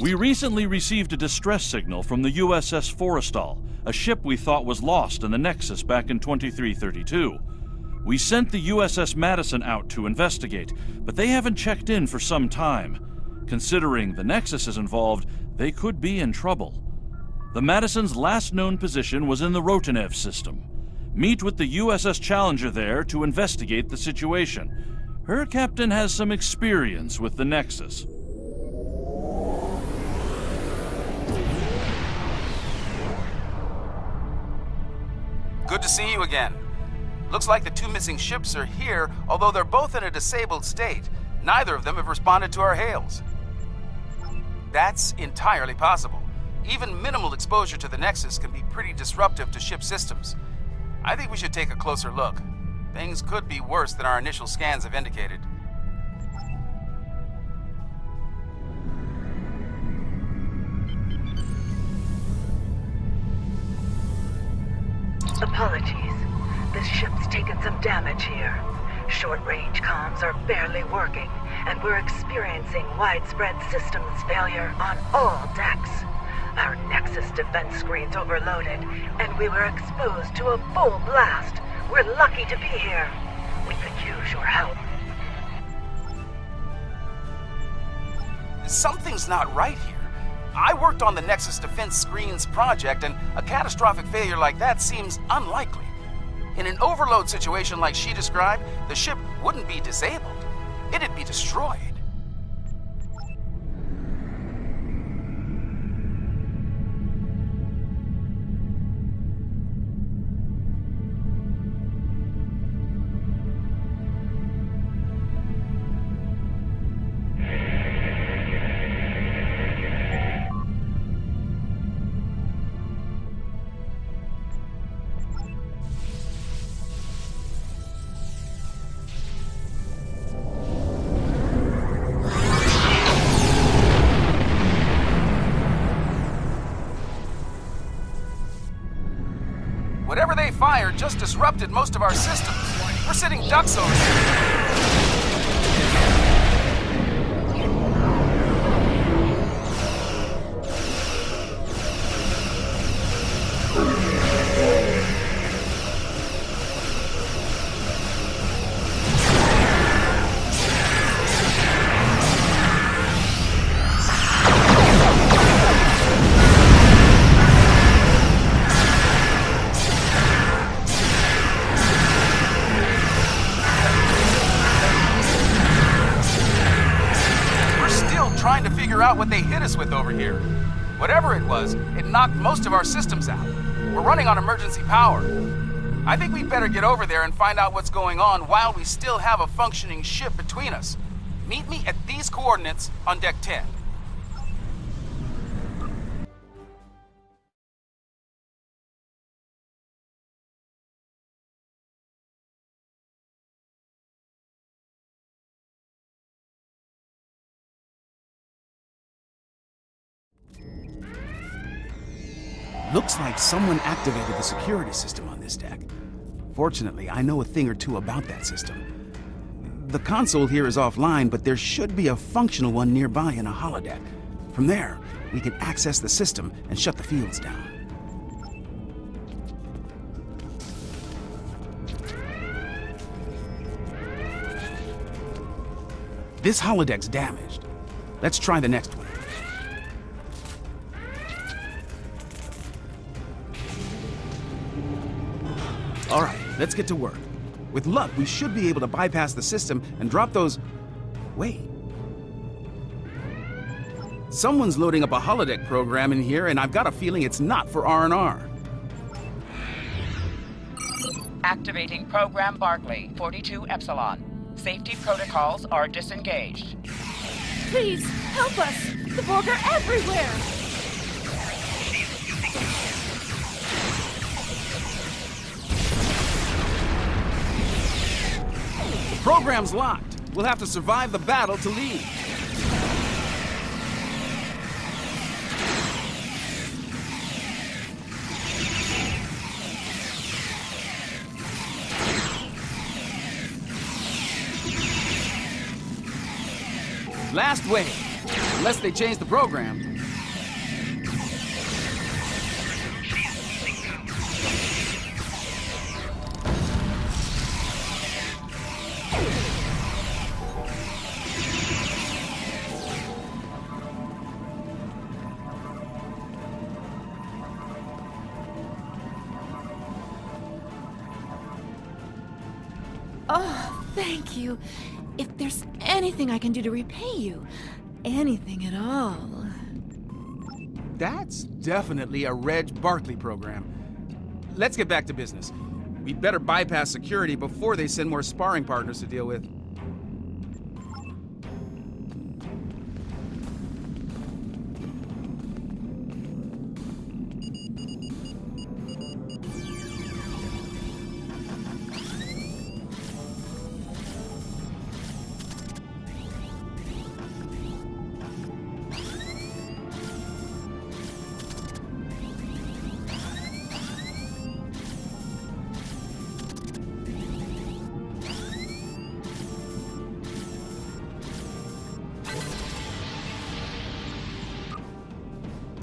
We recently received a distress signal from the USS Forrestal, a ship we thought was lost in the Nexus back in 2332. We sent the USS Madison out to investigate, but they haven't checked in for some time. Considering the Nexus is involved, they could be in trouble. The Madison's last known position was in the Rotanev system. Meet with the USS Challenger there to investigate the situation. Her captain has some experience with the Nexus. See you again. Looks like the two missing ships are here, although they're both in a disabled state. Neither of them have responded to our hails. That's entirely possible. Even minimal exposure to the Nexus can be pretty disruptive to ship systems. I think we should take a closer look. Things could be worse than our initial scans have indicated. Apologies. This ship's taken some damage here. Short-range comms are barely working, and we're experiencing widespread systems failure on all decks. Our Nexus defense screen's overloaded, and we were exposed to a full blast. We're lucky to be here. We could use your help. Something's not right here. I worked on the Nexus Defense Screens project, and a catastrophic failure like that seems unlikely. In an overload situation like she described, the ship wouldn't be disabled. It'd be destroyed. Whatever they fired just disrupted most of our systems. We're sitting ducks over here. Trying to figure out what they hit us with over here. Whatever it was, it knocked most of our systems out. We're running on emergency power. I think we'd better get over there and find out what's going on while we still have a functioning ship between us. Meet me at these coordinates on deck 10. Looks like someone activated the security system on this deck. Fortunately, I know a thing or two about that system. The console here is offline, but there should be a functional one nearby in a holodeck. From there, we can access the system and shut the fields down. This holodeck's damaged. Let's try the next one. Let's get to work. With luck, we should be able to bypass the system and drop those. Wait. Someone's loading up a holodeck program in here, and I've got a feeling it's not for R&R. Activating Program Barclay, 42 Epsilon. Safety protocols are disengaged. Please, help us! The Borg are everywhere! Program's locked. We'll have to survive the battle to leave. Last wave. Unless they change the program. Anything I can do to repay you, anything at all. That's definitely a Reg Barclay program. Let's get back to business. We'd better bypass security before they send more sparring partners to deal with.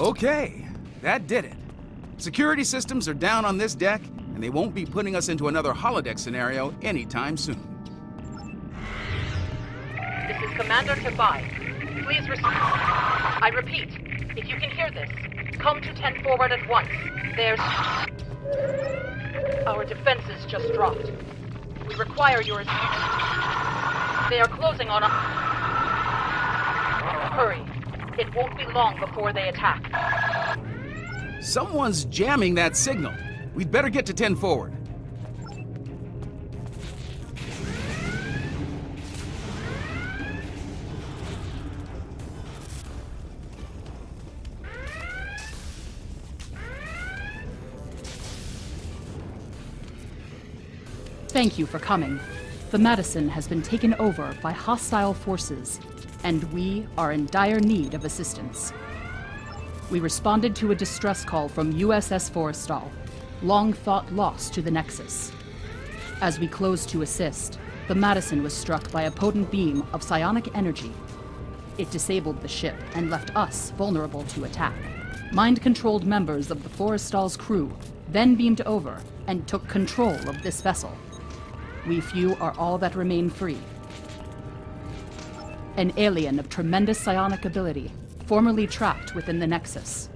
Okay, that did it. Security systems are down on this deck, and they won't be putting us into another holodeck scenario anytime soon. This is Commander Tafai. Please respond. I repeat, if you can hear this, come to 10 forward at once. There's. Our defenses just dropped. We require your. Assistance. They are closing on us. Hurry. It won't be long before they attack. Someone's jamming that signal. We'd better get to 10 forward. Thank you for coming. The Madison has been taken over by hostile forces, and we are in dire need of assistance. We responded to a distress call from USS Forrestal, long thought lost to the Nexus. As we closed to assist, the Madison was struck by a potent beam of psionic energy. It disabled the ship and left us vulnerable to attack. Mind controlled members of the Forrestal's crew then beamed over and took control of this vessel. We few are all that remain free. An alien of tremendous psionic ability, formerly trapped within the Nexus.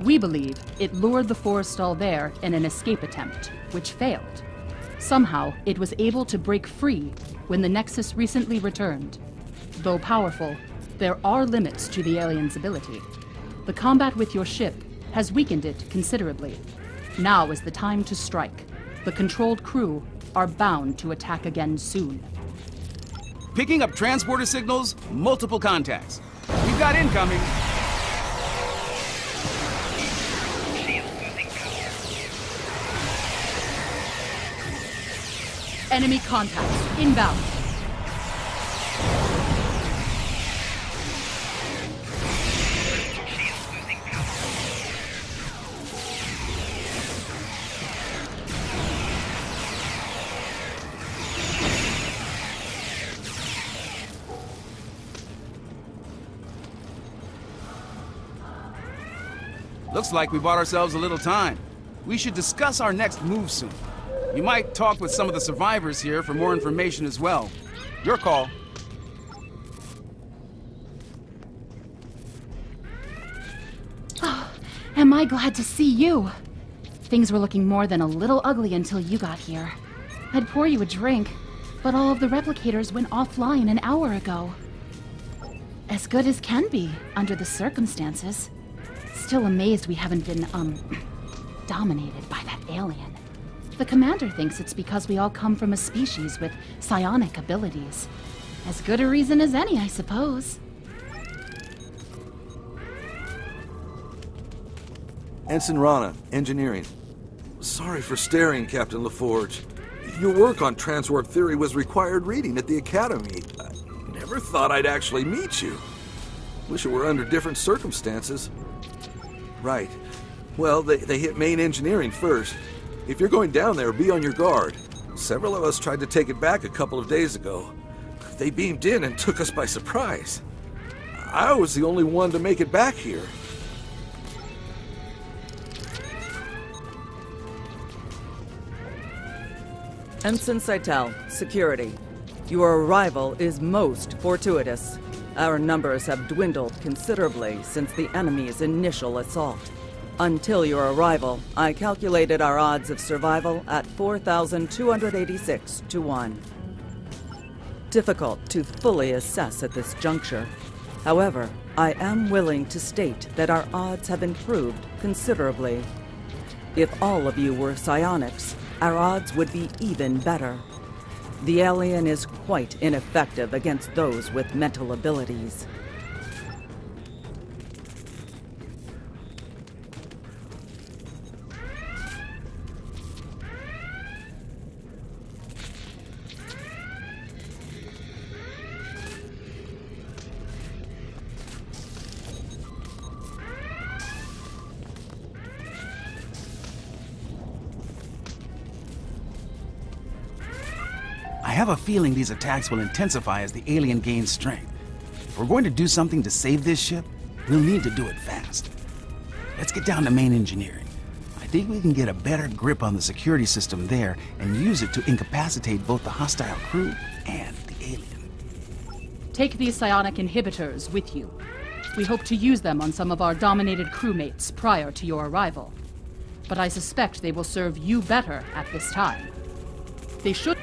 We believe it lured the Forrestal there in an escape attempt, which failed. Somehow, it was able to break free when the Nexus recently returned. Though powerful, there are limits to the alien's ability. The combat with your ship has weakened it considerably. Now is the time to strike. The controlled crew are bound to attack again soon. Picking up transporter signals, multiple contacts. We've got incoming. Enemy contacts inbound. Looks like we bought ourselves a little time. We should discuss our next move soon. You might talk with some of the survivors here for more information as well. Your call. Oh, Am I glad to see you? Things were looking more than a little ugly until you got here. I'd pour you a drink, but all of the replicators went offline an hour ago. As good as can be, under the circumstances. Still amazed we haven't been, um, dominated by that alien. The commander thinks it's because we all come from a species with psionic abilities. As good a reason as any, I suppose. Ensign Rana, Engineering. Sorry for staring, Captain LaForge. Your work on transwarp theory was required reading at the Academy. I never thought I'd actually meet you. Wish it were under different circumstances. Right. Well, they, they hit main engineering first. If you're going down there, be on your guard. Several of us tried to take it back a couple of days ago. They beamed in and took us by surprise. I was the only one to make it back here. Ensign Seitel, Security. Your arrival is most fortuitous. Our numbers have dwindled considerably since the enemy's initial assault. Until your arrival, I calculated our odds of survival at 4,286 to 1. Difficult to fully assess at this juncture. However, I am willing to state that our odds have improved considerably. If all of you were psionics, our odds would be even better. The alien is quite ineffective against those with mental abilities. I have a feeling these attacks will intensify as the alien gains strength. If we're going to do something to save this ship, we'll need to do it fast. Let's get down to main engineering. I think we can get a better grip on the security system there and use it to incapacitate both the hostile crew and the alien. Take these psionic inhibitors with you. We hope to use them on some of our dominated crewmates prior to your arrival. But I suspect they will serve you better at this time. They should.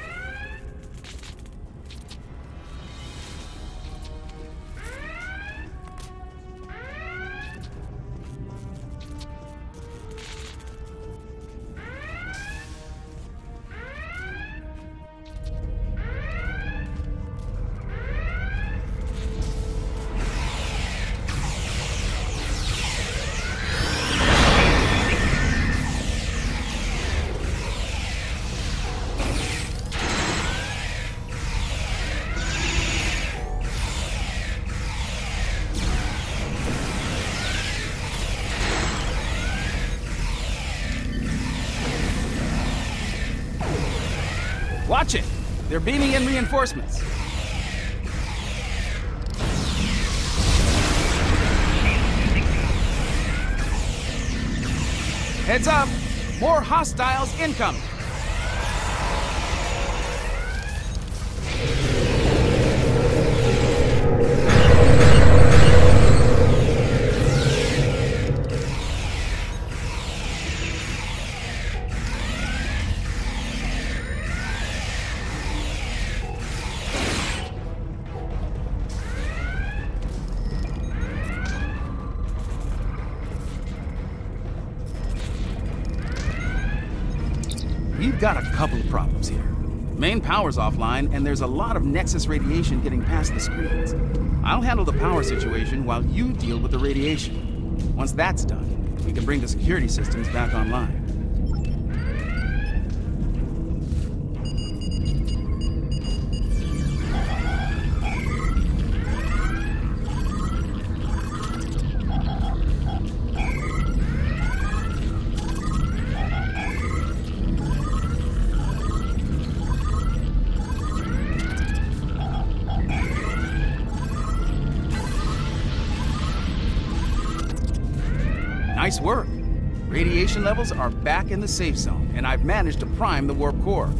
Watch it! They're beaming in reinforcements. Heads up! More hostiles incoming! We've got a couple of problems here. Main power's offline, and there's a lot of Nexus radiation getting past the screens. I'll handle the power situation while you deal with the radiation. Once that's done, we can bring the security systems back online. Nice work. Radiation levels are back in the safe zone, and I've managed to prime the warp core.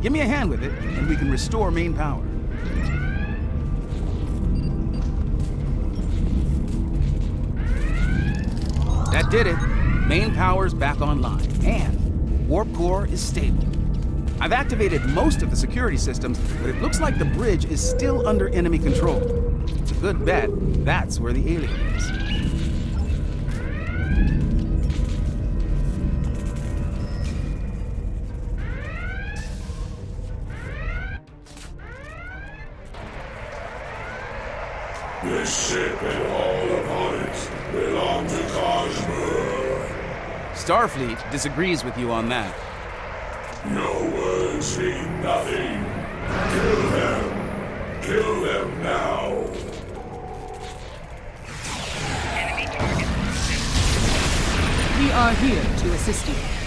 Give me a hand with it, and we can restore main power. That did it. Main power's back online, and warp core is stable. I've activated most of the security systems, but it looks like the bridge is still under enemy control. It's a good bet that's where the alien is. Starfleet disagrees with you on that. No words mean nothing. Kill them. Kill them now. We are here to assist you.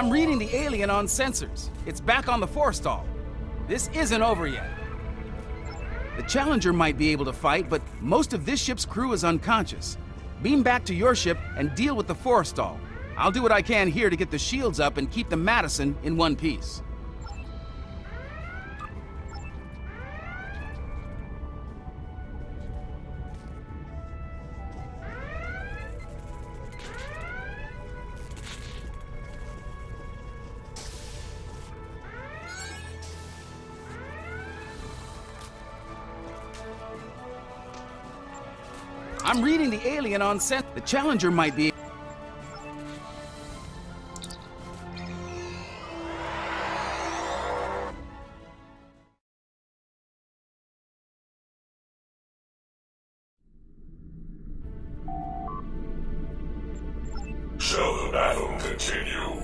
I'm reading the alien on sensors. It's back on the Forrestal. This isn't over yet. The Challenger might be able to fight, but most of this ship's crew is unconscious. Beam back to your ship and deal with the Forrestal. I'll do what I can here to get the shields up and keep the Madison in one piece. Alien on set. The Challenger might be... Shall the battle continue?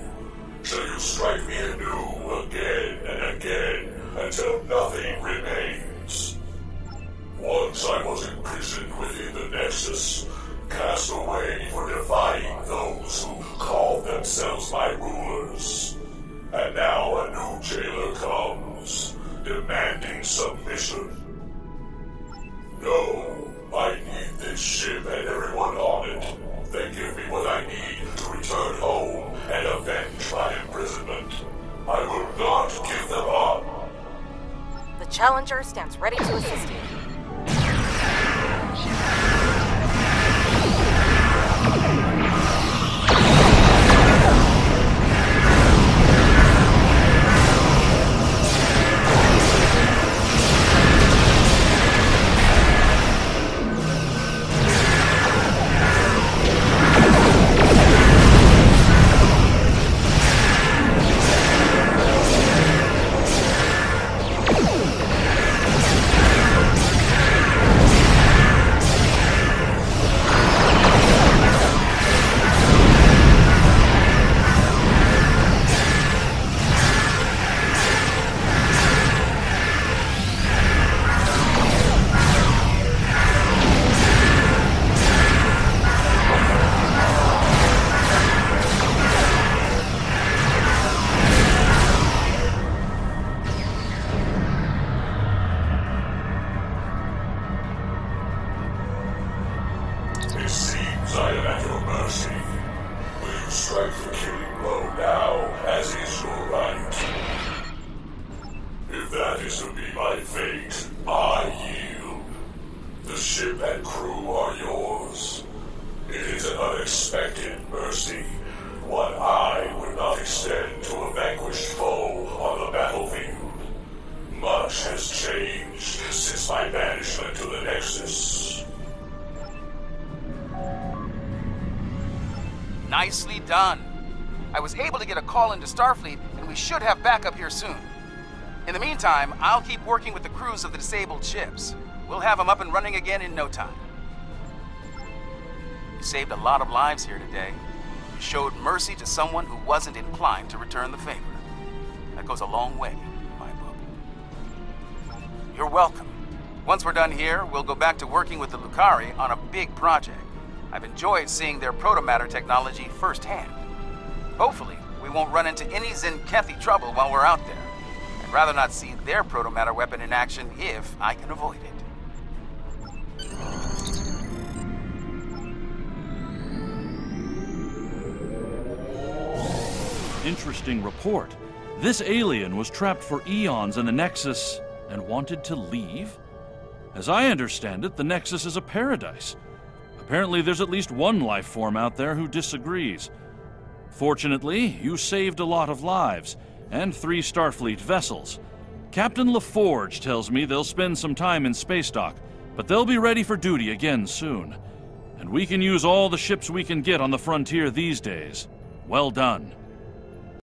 Shall you strike me anew again and again until nothing remains? Once I was imprisoned within the Nexus, cast away for defying those who call themselves my rulers. And now a new jailer comes, demanding submission. No, I need this ship and everyone on it. They give me what I need to return home and avenge my imprisonment. I will not give them up. The Challenger stands ready to assist you. Mercy. Will you strike the killing blow now, as is your right? If that is to be my fate, I yield. The ship and crew are done. I was able to get a call into Starfleet, and we should have backup here soon. In the meantime, I'll keep working with the crews of the disabled ships. We'll have them up and running again in no time. You saved a lot of lives here today. You showed mercy to someone who wasn't inclined to return the favor. That goes a long way in my book. You're welcome. Once we're done here, we'll go back to working with the Lucari on a big project. I've enjoyed seeing their protomatter technology firsthand. Hopefully, we won't run into any Zenkethi trouble while we're out there. I'd rather not see their protomatter weapon in action if I can avoid it. Interesting report. This alien was trapped for eons in the Nexus and wanted to leave? As I understand it, the Nexus is a paradise. Apparently, there's at least one life form out there who disagrees. Fortunately, you saved a lot of lives, and three Starfleet vessels. Captain LaForge tells me they'll spend some time in space dock, but they'll be ready for duty again soon. And we can use all the ships we can get on the frontier these days. Well done.